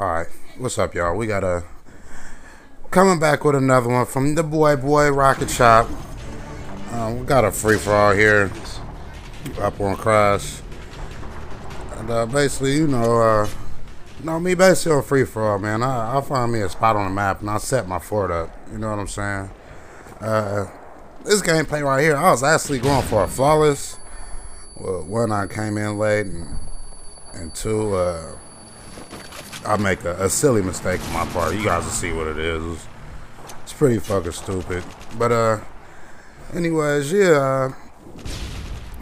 Alright, what's up, y'all? We got a. Coming back with another one from the boy, boy, Rocknchop. Um, we got a free for all here up on Crash. And uh, basically, you know, uh, know, me basically on free for all, man. I, I'll find me a spot on the map and I'll set my fort up. You know what I'm saying? Uh, this gameplay right here, I was actually going for a flawless. Well, one, I came in late, and, and two, uh, I make a, a, silly mistake on my part. You guys will see what it is. It's, pretty fucking stupid. But, uh, anyways, yeah, uh,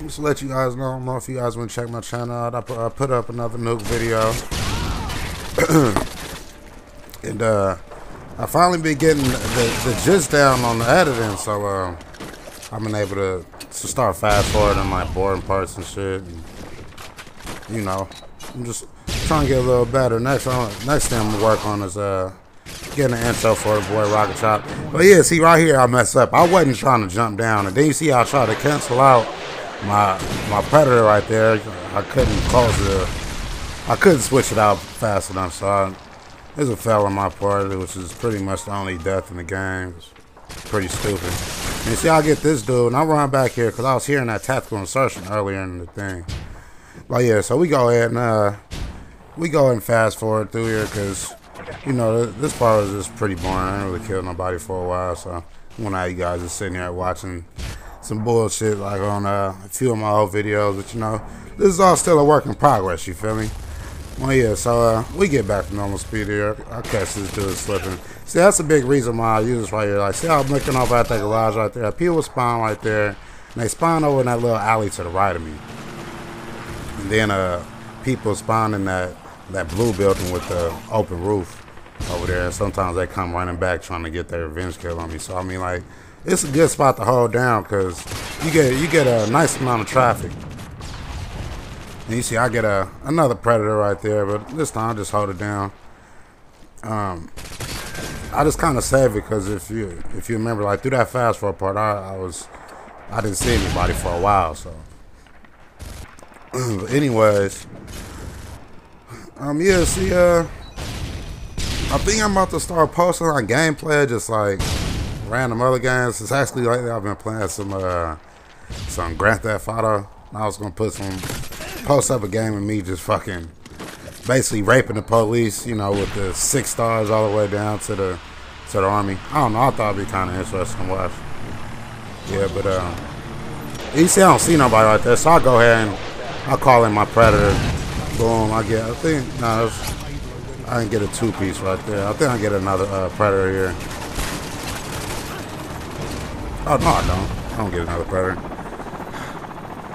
just let you guys know, I don't know if you guys want to check my channel out. I put, I put up another nuke video. and, uh, I finally been getting the, the gist down on the editing, so, uh, I've been able to, to start fast forwarding my boring parts and shit. And, you know, I'm just trying to get a little better. Next, uh, next thing I'm gonna work on is uh getting an intro for the boy Rocknchop. But yeah, see right here I messed up. I wasn't trying to jump down, and then you see I tried to cancel out my my predator right there. I couldn't close the, I couldn't switch it out fast enough, so I, there's a fail on my part, which is pretty much the only death in the game. It's pretty stupid. And see, I get this dude, and I run back here because I was hearing that tactical insertion earlier in the thing. But yeah, so we go ahead and uh, we go and fast forward through here because, you know, this part was just pretty boring. I didn't really kill nobody for a while, so one of you guys just sitting here watching some bullshit like on uh, a few of my old videos. But, you know, this is all still a work in progress, you feel me? Well, yeah, so uh, we get back to normal speed here. I catch this dude slipping. See, that's a big reason why I use this right here. Like, see how I'm looking over at that garage right there? People spawn right there, and they spawn over in that little alley to the right of me. And then uh, people spawn in that that blue building with the open roof over there. And sometimes they come running back trying to get their revenge kill on me. So I mean, like, it's a good spot to hold down because you get you get a nice amount of traffic. And you see, I get a another predator right there, but this time I just hold it down. Um, I just kind of save it because if you if you remember, like through that fast forward part, I, I was I didn't see anybody for a while. So, anyways, um, yeah, see, uh, I think I'm about to start posting on gameplay, just like random other games. It's actually lately I've been playing some, uh, some Grand Theft Auto. I was gonna put some post up a game of me just fucking basically raping the police, you know, with the six stars all the way down to the to the army. I don't know. I thought it'd be kind of interesting to watch. Yeah, but um, you see, I don't see nobody right there, so I'll go ahead and I'll call in my predator Boom, I get, I think, no, I didn't get a two piece right there. I think I get another uh, Predator here. Oh, no, I don't. I don't get another Predator.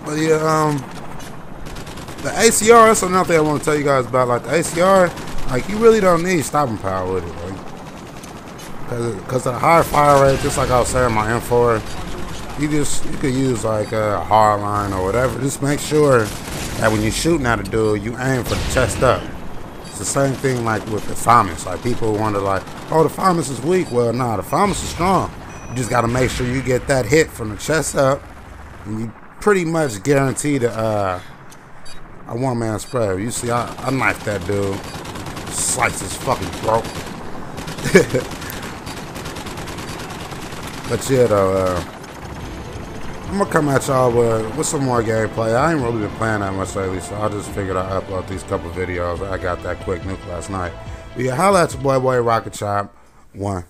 But yeah, um, the ACR, that's another thing I want to tell you guys about. Like, the ACR, like, you really don't need stopping power with it. Like, because the higher fire rate, just like I was saying, my M4, you just, you could use like a hard line or whatever. Just make sure that when you're shooting at a dude, you aim for the chest up. It's the same thing like with the FAMAS. Like people wonder like, oh, the FAMAS is weak. Well, nah, the FAMAS is strong. You just got to make sure you get that hit from the chest up, and you pretty much guarantee the uh, a one-man spread. You see, I, I knifed that dude, sliced his fucking throat. but yeah, though. Uh, I'm gonna come at y'all with, with some more gameplay. I ain't really been playing that much lately, so I just figured I'd upload these couple videos. I got that quick nuke last night. But yeah, holla at your boy, boy, Rocknchop. One.